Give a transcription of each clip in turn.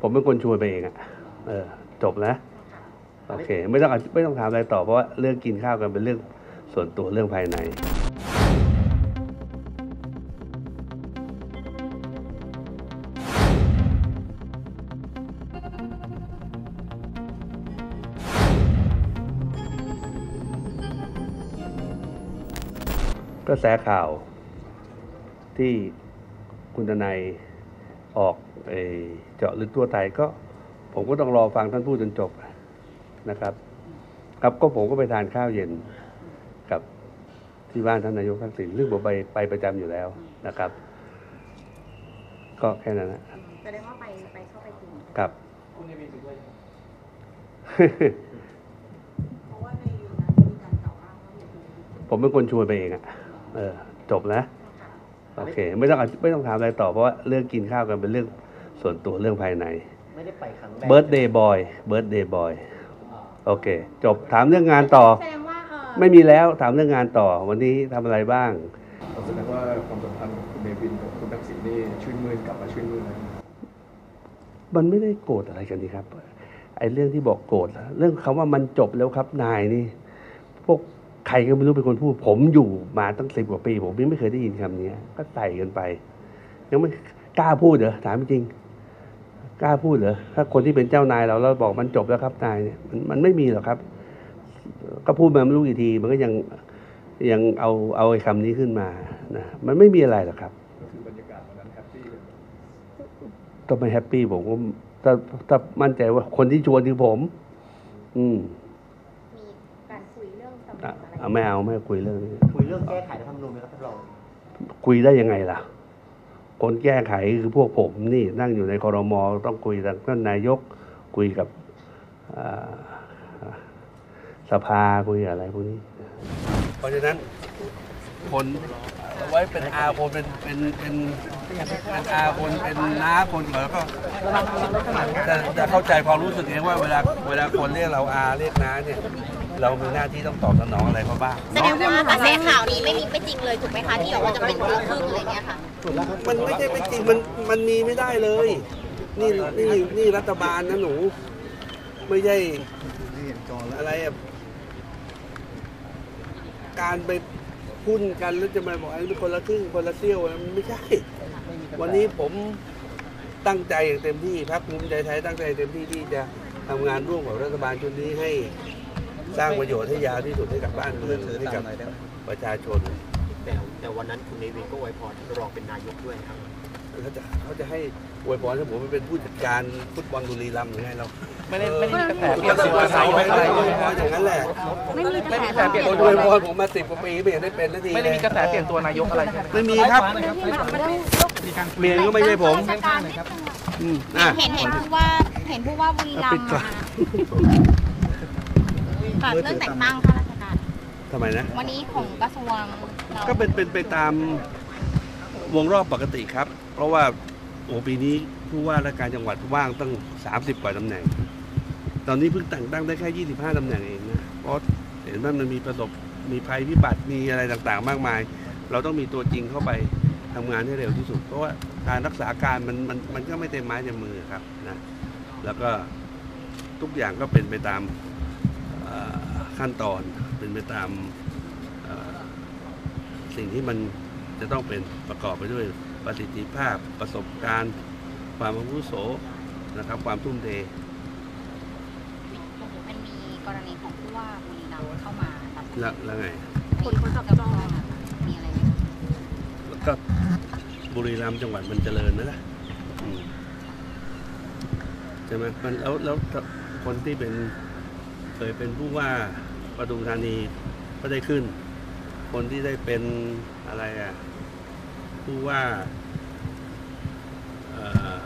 ผมเป็นคนชวนไปเองอะเออ จบแล้วโอเค ไม่ต้องไม่ต้องถามอะไรต่อเพราะว่าเรื่องกินข้าวกันเป็นเรื่องส่วนตัวเรื่องภายในกระแสข่าว ที่คุณทนายออกเอ่อเจาะลึกทั่วไทยก็ ผมก็ต้องรอฟังท่านพูดจนจบนะครับ ครับก็ผมก็ไปทานข้าวเย็นกับที่บ้านท่านนายกทักษิณซึ่งผมไปไปประจำอยู่แล้วนะครับ ก็แค่นั้นนะแสดงว่าไปไปเข้าไปจริงครับเพราะว่าในยูนั้นมีการกล่าวอ้างว่ามีคุณผมเป็นคนชวนไปเองอะเออ จบแล้ว โอเค ไม่ต้องไม่ต้องถามอะไรต่อเพราะว่าเรื่องกินข้าวกันเป็นเรื่องส่วนตัวเรื่องภายใน ไม่ได้ไปครั้งแรกเบิร์ d เดย์บอยเบิร์ d เดย์บอยโอเค จบถามเรื่องงานต่อ แสดงว่าเออไม่มีแล้วถามเรื่องงานต่อ วันนี้ทำอะไรบ้าง แสดงว่าความสัมพันธ์ของคุณเนวินกับคุณทักษิณนี่ชื่นมื่นกลับมาชื่นมื่นแล้วมันไม่ได้โกรธอะไรกันนี่ครับ ไอ้เรื่องที่บอกโกรธเรื่องคำว่ามันจบแล้วครับนายนี่ พวก ใครก็ไม่รู้เป็นคนพูด ผมอยู่มาตั้งสิบกว่าปี ผมยังไม่เคยได้ยินคำนี้ก็ใส่กันไป ยังไม่กล้าพูดเหรอถามจริง กล้าพูดเหรอถ้าคนที่เป็นเจ้านายเราเราบอกมันจบแล้วครับนายเนี่ยมันมันไม่มีหรอกครับ ก็พูดมาไม่รู้กี่ที มันก็ยังยังเอาเอาไอ้คำนี้ขึ้นมานะมันไม่มีอะไรหรอกครับก็คือบรรยากาศวันนั้นแฮปปี้เลยถ้าไม่ happy ผมก็ถ้าถ้ามั่นใจว่าคนที่ชวนคือผม อืม เรื่องตำแหอะน่งอะไรเอาไม่เอาไม่คุยเรื่องนี้คุยเรื่องแก้ไขรัฐธรรมนูญไหมครับท่านรองคุยได้ยังไงล่ะ คนแก้ไขคือพวกผมนี่นั่งอยู่ในคอรมอต้องคุยกับท่านนายกคุยกับอ่าสภาคุยกับอะไรพวกนี้ เพราะฉะนั้นคนไว้เป็นอาคนเป็นเป็นเป็นเป็นอาคนเป็นน้าคนก่อนแล้วก็จะจะเข้าใจความรู้สึกเองว่าเวลาเวลาคนเรียกเราอาเรียกน้าเนี่ย เรามีหน้าที่ต้องตอบสนองอะไรเขาบ้างแสดงว่ากระแสข่าวนี้ไม่มีไม่จริงเลยถูกไหมคะที่บอกว่าจะเป็นคนละครึ่งอะไรเงี้ยค่ะมันไม่ใช่ไม่จริงมันมันมีไม่ได้เลย นี่นี่นี่รัฐบาลนะหนู ไม่ใช่อะไรอะการไปหุ้นกันแล้วจะมาบอกอันนี้เป็นคนละครึ่งคนละเซี่ยวมันไม่ใช่ วันนี้ผมตั้งใจอย่างเต็มที่พรรคภูมิใจไทยตั้งใจเต็มที่ที่จะทำงานร่วมกับรัฐบาลชุดนี้ให้ สร้างประโยชน์ให้ยาวที่สุดให้กับบ้านเมืองให้กับประชาชนแต่แต่วันนั้นคุณเนวินก็ไว้พรท่านรองเป็นนายกด้วยครับเขาจะเขาจะให้อวยพรให้ผมไปเป็นผู้จัดการฟุตบอลบุรีรัมย์หรือไงเราไม่ได้ไม่ได้มีกระแสเปเปลี่ลี่ยยนนตัตัววนาใส่ยกไปอะไรอวยเลยพครรับอย่างนั้นแหละไม่มีกระแสไม่มีกระแสเปลี่ยนคตัวนอวยนายพกรผมมาสิบกว่าปีไม่เห็นได้เป็นนาทีไม่ได้มีกระแสเลยเปลี่ยนตัวนายกอะไรใช่ไหมไม่มีครับเปลี่ยนก็ไม่ใช่ผมอืมอะเห็นเห็นผู้ว่าเห็นผู้ว่าบุรีรัมปิดย์ ก่อมานค่ะเรื่องแต่งตั้งข้าราชการทำไมนะ วันนี้ของกระทรวงเราก็เป็นเป็นไปตามวงรอบปกติครับ เพราะว่าโอ้ปีนี้ผู้ว่าราชการจังหวัดว่างตั้ง 30 กว่าตำแหน่ง ตอนนี้เพิ่งแต่งตั้งได้แค่ 25ตำแหน่งเองนะ เพราะเห็นว่ามันมีประสบมีภัยพิบัติมีอะไรต่างๆ มากมาย เราต้องมีตัวจริงเข้าไปทำงานให้เร็วที่สุด เพราะว่าการรักษาการมันมันมันก็ไม่เต็มไม้เต็มมือครับนะแล้วก็ทุกอย่างก็เป็นไปตามเอ่อ ขั้นตอนเป็นไปตามเอ่อสิ่งที่มันจะต้องเป็นประกอบไปด้วยประสิทธิภาพประสบการณ์ ความอาวุโสนะครับ ความทุ่มเทมันมีกรณีของผู้ว่าบุรีรัมย์เข้ามารับแล้วแล้วไงคนคนจับจองอะมีอะไรไหมคะแล้วก็บุรีรัมย์จังหวัดมันเจริญนะล่ะอืมใช่ไหมมันแล้วแล้วคนที่เป็นเคยเป็นผู้ว่า ปทุมธานีก็ได้ขึ้น คนที่ได้เป็นอะไรอะผู้ว่าเอ่อ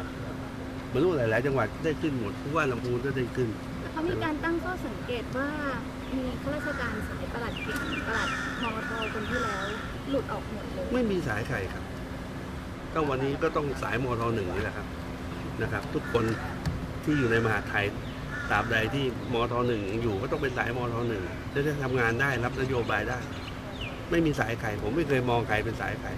ไม่รู้หลาย ๆ จังหวัดได้ขึ้นหมดผู้ว่าลำพูนก็ได้ขึ้นเขามีการตั้งข้อสังเกตว่ามีข้าราชการสายประหลัดเก่งประหลัดมอทคนที่แล้วหลุดออกหมดเลยไม่มีสายใครครับก็วันนี้ก็ต้องสายมทหนึ่งนี่แหละครับนะครับ ทุกคนที่อยู่ในมหาดไทย ตราบใดที่มทหนึ่งอยู่ก็ต้องเป็นสายมทหนึ่งจะได้ทำงานได้รับนโยบายได้ ไม่มีสายใครผมไม่เคยมองใครเป็นสายใคร